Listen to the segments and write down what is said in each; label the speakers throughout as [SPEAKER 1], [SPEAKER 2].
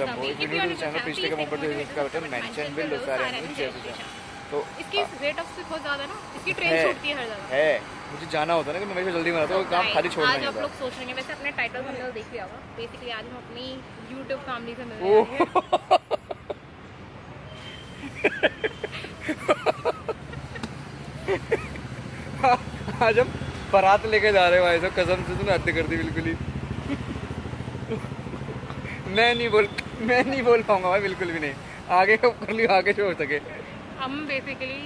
[SPEAKER 1] channel. This. If you're new to the channel, please take a moment to subscribe button, mention below सारे and share the तो
[SPEAKER 2] इसकी rate of बहुत ज़्यादा ना इसकी train छूटती है हर जगह
[SPEAKER 1] है। मुझे जाना होता है ना कि मैं हमेशा जल्दी बनाता हूँ काम खाली छोड़ना
[SPEAKER 2] आज आप लोग सोच रहे हैं वैसे अपने टाइटल हमने देख लिया होगा। बेसिकली आज हम अपनी YouTube फैमिली से मिल रहे हैं।
[SPEAKER 1] आज हम बारात लेके जा रहे हैं भाई साहब कसम से तूने हद कर दी बिल्कुल ही। मैं नहीं बोल मैं नहीं बोल पाऊँगा भाई बिल्कुल भी नहीं। आगे कब कर लियो आगे जो हो सके।
[SPEAKER 2] हम बेसिकली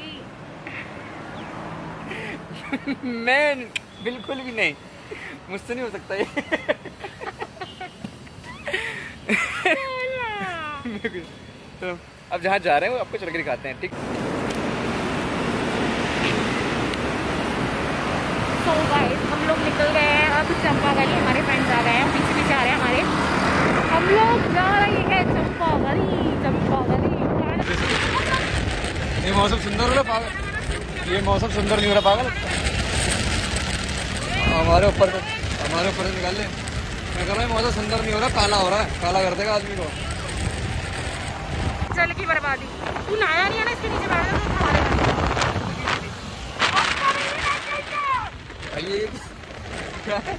[SPEAKER 1] मैं बिल्कुल भी नहीं। मुझसे नहीं हो सकता ये। तो अब जहाँ जा रहे हैं वो आपको चल के दिखाते हैं ठीक?
[SPEAKER 2] सो गाइस हम लोग निकल गए हैं अब चंपा गली हमारे फ्रेंड्स आ गए हैं पीछे पीछे आ रहे हैं हमारे। हम लोग जा रहे हैं चंपा गली चंपा गली
[SPEAKER 1] ये मौसम सुंदर हो रहा पागल? ये मौसम सुंदर नहीं हो रहा पागल? हमारे ऊपर हमारे ऊपर से निकाल ले। मैं कह रहा हूँ मौसम सुंदर नहीं हो रहा काला हो रहा है। काला कर देगा आदमी को।
[SPEAKER 2] जल की बर्बादी। तू नहाया नहीं है ना इसके नीचे बैठ जा
[SPEAKER 1] भाई ये क्या है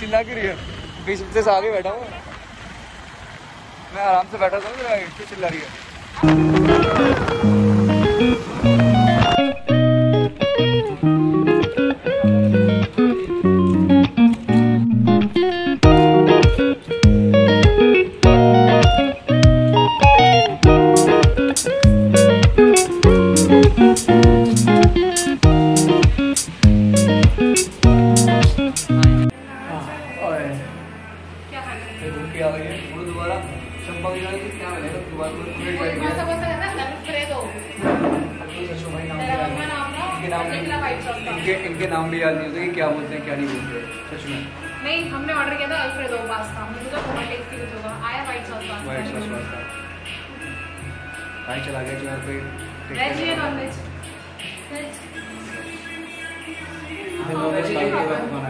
[SPEAKER 1] चिल्ला क्यों रही है? बीस रुपये से आगे बैठा हूँ। मैं आराम से बैठा था, मेरा चिल्ला रही है।
[SPEAKER 2] नाम
[SPEAKER 1] इनके इनके नाम भी याद नहीं होते कि क्या बोलते हैं क्या नहीं बोलते सच में।
[SPEAKER 2] नहीं हमने ऑर्डर किया था अल्फ्रेडो पास्ता मुझे तो बहुत टेस्टी होगा। आया white sauce pasta
[SPEAKER 1] white sauce pasta भाई चला गया जो पे।
[SPEAKER 2] वेज या नॉन वेज वेज
[SPEAKER 1] नॉनवेज खाना। है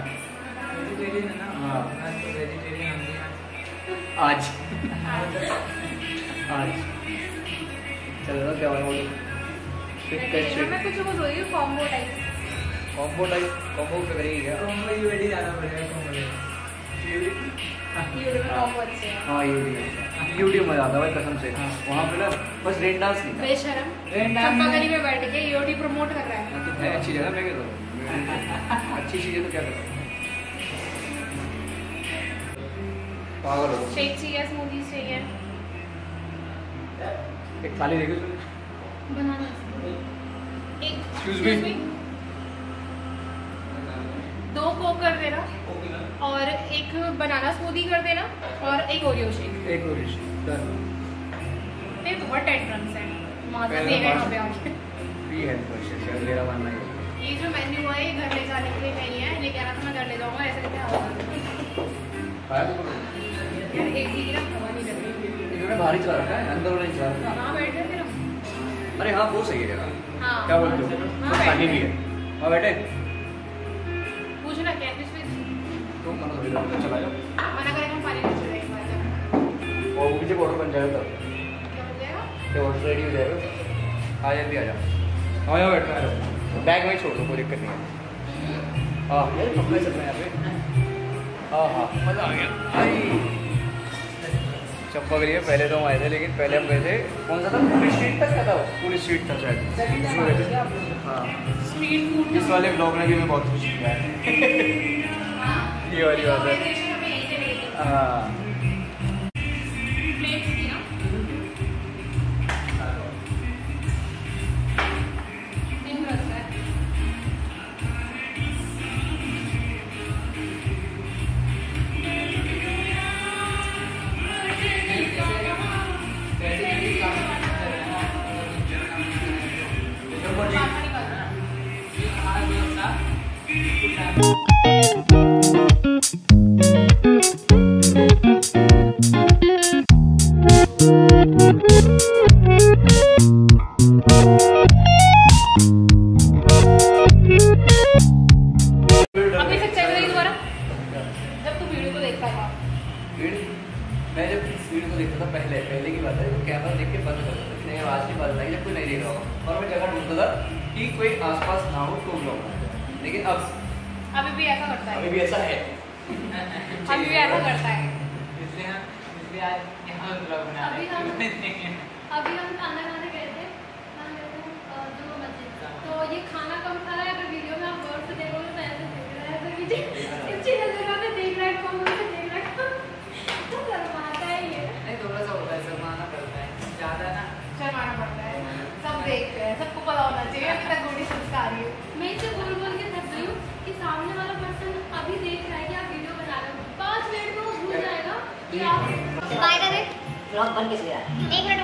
[SPEAKER 1] हाँ। आज आज। चल क्या बोलो? फिर कैसे
[SPEAKER 2] मैं कुछ कुछ रही हूँ। Combo type
[SPEAKER 1] combo type combo पे करेंगे क्या
[SPEAKER 2] ये कॉम्बो अच्छे हैं।
[SPEAKER 1] हाँ यूट्यूब यूट्यूब मज़ा आता है भाई कसम से। वहाँ पे ना बस रेन डांस नहीं
[SPEAKER 2] बेशरम।
[SPEAKER 1] रेन डांस
[SPEAKER 2] में बैठ के यूडी प्रमोट कर रहा है।
[SPEAKER 1] कितनी अच्छी जगह मैं क्या करूँ अच्छी चीज़ है तो क्या करूँ पागल हो
[SPEAKER 2] शेक चाहिए स्मूदीज चाहिए।
[SPEAKER 1] एक थाली देखो तुम
[SPEAKER 2] बनाना। एक
[SPEAKER 1] Excuse me.
[SPEAKER 2] excuse me. दो कोक कर देना और एक बनाना स्मूदी कर देना और एक ओरियो शेक
[SPEAKER 1] एक और इश डन
[SPEAKER 2] मेरे बहुत टेंट्रम्स हैं। माता रहे हैं
[SPEAKER 1] बात-
[SPEAKER 2] यहाँ पे आके
[SPEAKER 1] भी हेल्थ कॉन्शियस है मेरा मानना है।
[SPEAKER 2] ये जो मेन्यू है ये घर ले जाने के लिए नहीं है। ये कह रहा था मैं घर ले जाऊँगा ऐसे करके
[SPEAKER 1] खाया तो।
[SPEAKER 2] यार एक ही ना हवा नहीं लग रही।
[SPEAKER 1] इन्होंने भारी चला रखा है अंदर वाला चला रखा अरे हाँ वो सही है जगह
[SPEAKER 2] हाँ।
[SPEAKER 1] क्या बोलते हो?
[SPEAKER 2] हाँ
[SPEAKER 1] खाली भी है। हाँ बैठे।
[SPEAKER 2] पूछना क्या
[SPEAKER 1] तुम मना थोड़ी करते चला जाओ।
[SPEAKER 2] मना करेगा हम पानी नहीं चलेगा
[SPEAKER 1] और वो पीछे ऑर्डर बन जाएगा तब।
[SPEAKER 2] क्या हो जाएगा?
[SPEAKER 1] तो ऑर्डर रेडी हो जाएगा। आ जल्दी आ जाओ बैठना है। बैग में छोड़ दो कोई दिक्कत नहीं है। हाँ यार कपड़े चल रहे हैं यहाँ पे। हाँ हाँ। मज़ा आ गया। आई। चंपा रही है पहले तो हम आए थे लेकिन पहले हम गए थे कौन सा था? पूरी स्ट्रीट तक था पूरी स्ट्रीट था। शायद हाँ। इस वाले ब्लॉग ने भी हमें बहुत खुश किया है। ये वाली बात है। हाँ। की बात है कैमरा देख के बंद कर दो नहीं आवाज़ की बात आई जब कोई नहीं देख रहा होगा। और मैं जगह ढूंढता था कि कोई आसपास ना हो तो ब्लॉग। लेकिन अब
[SPEAKER 2] अभी भी ऐसा करता है।
[SPEAKER 1] अभी भी ऐसा है।
[SPEAKER 2] अभी भी ऐसा करता है।
[SPEAKER 3] इसलिए हम इसलिए आज यहाँ ब्लॉग बना
[SPEAKER 4] अभी
[SPEAKER 3] रहे
[SPEAKER 4] हम-
[SPEAKER 3] हैं
[SPEAKER 4] अभी हम खाना खाने गए थे कहाँ गए थे अ, जुम्मा मस्जिद तो ये खाना कम खा रहा है अगर वीडियो में आप गौर से देखोगे तो ऐसे देख रहा है तो मुझे इतनी नज़र में देख रहा है कौन कौन से देख रहा है तो शर्माता है ये
[SPEAKER 3] नहीं थोड़ा सा होता है शर्माना पड़ता है ज़्यादा ना
[SPEAKER 2] शर्माना पड़ता है सब देखते हैं सबको पता होना चाहिए अभी तक गोडी संस्कारी हूँ
[SPEAKER 4] मैं इसे बोल बोल के थक गई हूँ कि सामने वाला पर्सन अभी देख रहा है कि आप वीडियो बना रहे हो पाँच मिनट में वो भूल जाएगा कि आप
[SPEAKER 5] बाय कर रहे ब्लॉग बन किस लिए
[SPEAKER 4] एक मिनट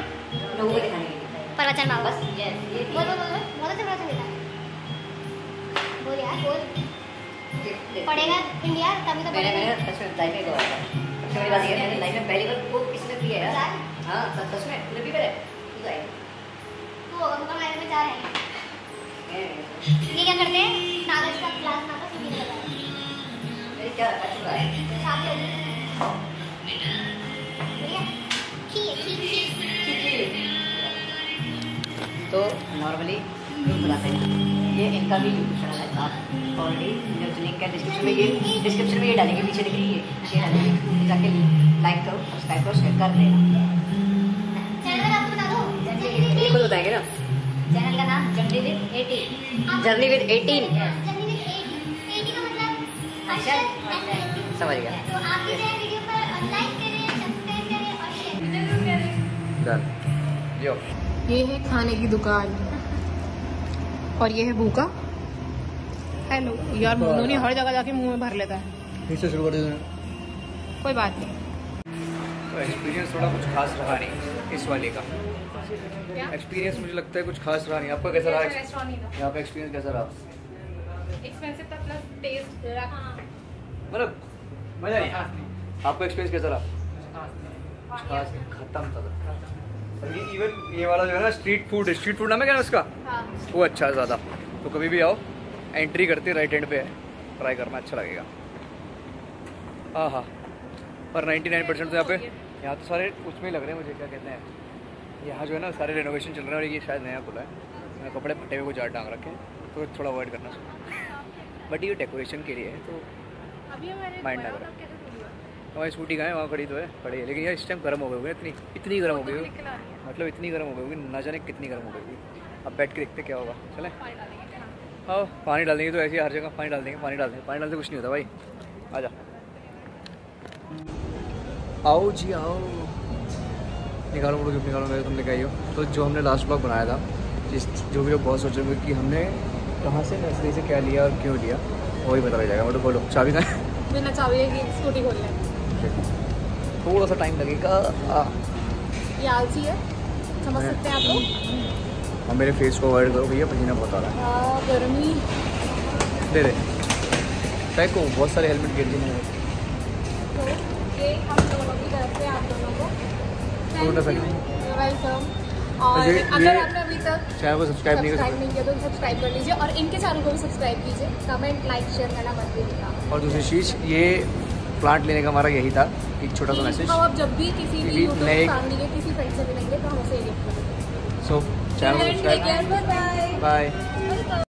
[SPEAKER 5] लोगों को दिखाने के लिए।
[SPEAKER 4] प्रवचन बाबू।
[SPEAKER 5] बस यस ये
[SPEAKER 4] बोल बोल बोल बहुत अच्छा प्रवचन देता बोल यार बोल। पढ़ेगा इंडिया तभी तो
[SPEAKER 5] मैंने मैंने सच में लाइफ में गवा था सबसे बड़ी बात ये है लाइफ में पहली बार को किसने की है यार। हाँ सच में। तूने भी करे तू तो आई
[SPEAKER 4] तो हमको मेरे में चार है। ये क्या करते हैं? कागज़ का ग्लास ना का सीधी लगा
[SPEAKER 5] मेरी क्या चुका है?
[SPEAKER 4] शादी
[SPEAKER 5] यूँ ये इनका भी यूट्यूब चैनल है आप ऑलरेडी लिंक है डिस्क्रिप्शन में ये डिस्क्रिप्शन में ये डालेंगे पीछे दिख रही है ये डालेंगे। जाके लाइक करो सब्सक्राइब करो शेयर कर देना। बताएँगे ना।
[SPEAKER 4] चैनल का नाम
[SPEAKER 5] journey with eighteen
[SPEAKER 4] journey
[SPEAKER 5] with eighteen
[SPEAKER 4] journey with 80 80 का
[SPEAKER 5] समझ गया।
[SPEAKER 4] तो आप भी मेरे वीडियो पर लाइक करें सब्सक्राइब करें और शेयर ज़रूर करें।
[SPEAKER 1] डन यो
[SPEAKER 2] ये है खाने की दुकान। और ये है भूखा। हेलो यार मोनू ने हर जगह जाके मुँह में भर लेता है।
[SPEAKER 1] फिर से शुरू कर देते
[SPEAKER 2] कोई बात नहीं।
[SPEAKER 1] तो एक्सपीरियंस थोड़ा कुछ खास रहा नहीं इस वाले का। एक्सपीरियंस मुझे लगता है कुछ खास रहा नहीं। आपका कैसा रहा?
[SPEAKER 2] रेस्टोरेंट
[SPEAKER 1] यहाँ पे एक्सपीरियंस कैसा रहा?
[SPEAKER 2] एक्सपेंसिव था प्लस टेस्ट
[SPEAKER 1] मतलब मज़ा नहीं। आपका एक्सपीरियंस कैसा रहा? खास खत्म था ये इवन ये वाला जो है ना स्ट्रीट फ़ूड स्ट्रीट फ़ूड नाम है क्या ना उसका?
[SPEAKER 2] हाँ।
[SPEAKER 1] वो अच्छा है ज़्यादा। तो कभी भी आओ एंट्री करते राइट हैंड पे है। ट्राई करना अच्छा लगेगा। हाँ हाँ पर 99 परसेंट तो यहाँ पे यहाँ तो सारे उसमें ही लग रहे हैं मुझे क्या कहते हैं। यहाँ जो है ना सारे रेनोवेशन चल रहे हैं और ये शायद नया खुला है। मैं कपड़े फटे हुए को जार टांग रखे हैं तो थोड़ा अवॉइड करना। बट ये डेकोरेशन के लिए है तो
[SPEAKER 2] अभी हमारे
[SPEAKER 1] Mind हमारी स्कूटी है, वहाँ खड़ी तो है, खड़ी है। लेकिन यार इस टाइम गर्म हो गई होगी, इतनी इतनी गर्म हो गई होगी
[SPEAKER 2] आ है।
[SPEAKER 1] मतलब इतनी गर्म हो गई होगी, ना जाने कितनी गर्म हो गई होगी। अब बैठ के देखते क्या होगा। चले।
[SPEAKER 2] हाँ।
[SPEAKER 1] हाँ पानी डाल देंगे तो ऐसे हर जगह पानी डाल देंगे, पानी डाल देंगे। पानी डालते कुछ नहीं होता भाई। आजा आओ जी, आओ। निकालो फ़ोटो क्यों निकालो मेरे तुमने कही हो तो जो हमने लास्ट ब्लॉग बनाया था, जिस, जो भी लोग बहुत सोच रहे होंगे कि हमने कहाँ से नर्सरी से क्या लिया और क्यों लिया, वही लग जाएगा। मतलब बोलो। चाबी कहाँ है
[SPEAKER 2] बिना चाबी स्कूटी खोल
[SPEAKER 1] थोड़ा सा टाइम लगेगा। आ,
[SPEAKER 2] ये आलसी है। समझ सकते हैं आप लोग?
[SPEAKER 1] और मेरे फेस को अवॉइड करो भैया पसीना बहुत आ रहा
[SPEAKER 2] हाँ, गर्मी।
[SPEAKER 1] दे दे। फेंको बहुत सारे हेलमेट गिर
[SPEAKER 2] तो दोनों
[SPEAKER 1] छोटा सा
[SPEAKER 2] वेलकम और अगर आपने अभी तक
[SPEAKER 1] चैनल को सब्सक्राइब नहीं
[SPEAKER 2] किया तो सब्सक्राइब कर लीजिए। और इनके चैनल को भी सब्सक्राइब कीजिए। कमेंट लाइक शेयर करना मत भूलिएगा।
[SPEAKER 1] और दूसरी चीज़ ये प्लांट लेने का हमारा यही था एक छोटा सा मैसेज
[SPEAKER 2] आप जब भी किसी भी
[SPEAKER 1] नए-
[SPEAKER 2] किसी फ्रेंड से मिलेंगे तो
[SPEAKER 1] सो चैनल सब्सक्राइब बाय